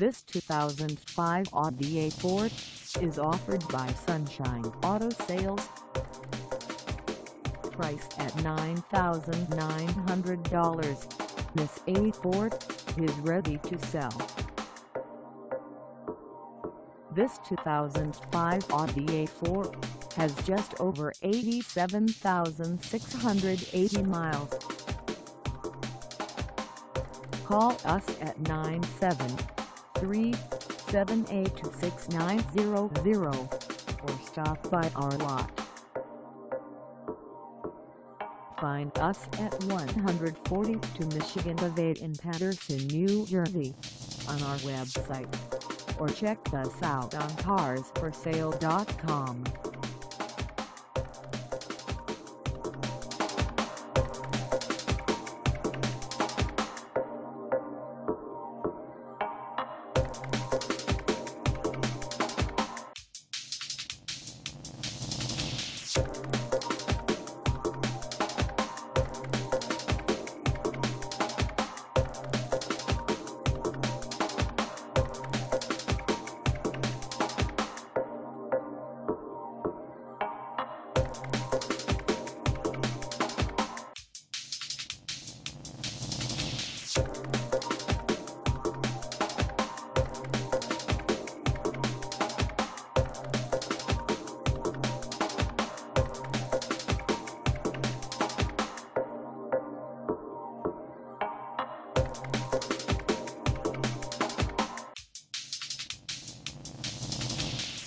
This 2005 Audi A4 is offered by Sunshine Auto Sales. Priced at $9,900, this A4 is ready to sell. This 2005 Audi A4 has just over 87,680 miles. Call us at 973-782-6900 or stop by our lot. Find us at 142 Michigan Ave in Paterson, New Jersey on our website or check us out on carsforsale.com.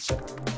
Thank